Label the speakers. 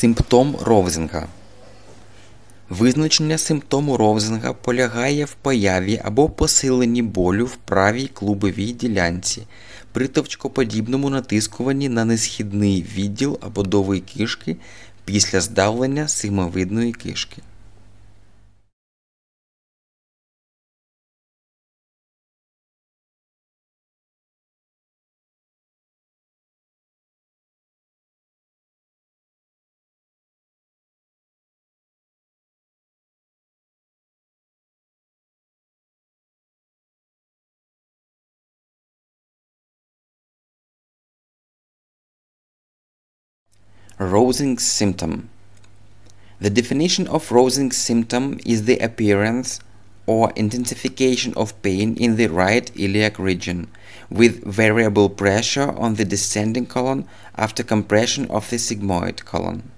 Speaker 1: Симптом Ровзинга Визначення симптому Ровзинга полягає в появі або посиленні болю в правій клубовій ділянці при товчкоподібному натискуванні на несхідний відділ ободової кишки після здавлення сигмовидної кишки. Rosing's symptom. The definition of Rosing's symptom is the appearance or intensification of pain in the right iliac region, with variable pressure on the descending colon after compression of the sigmoid colon.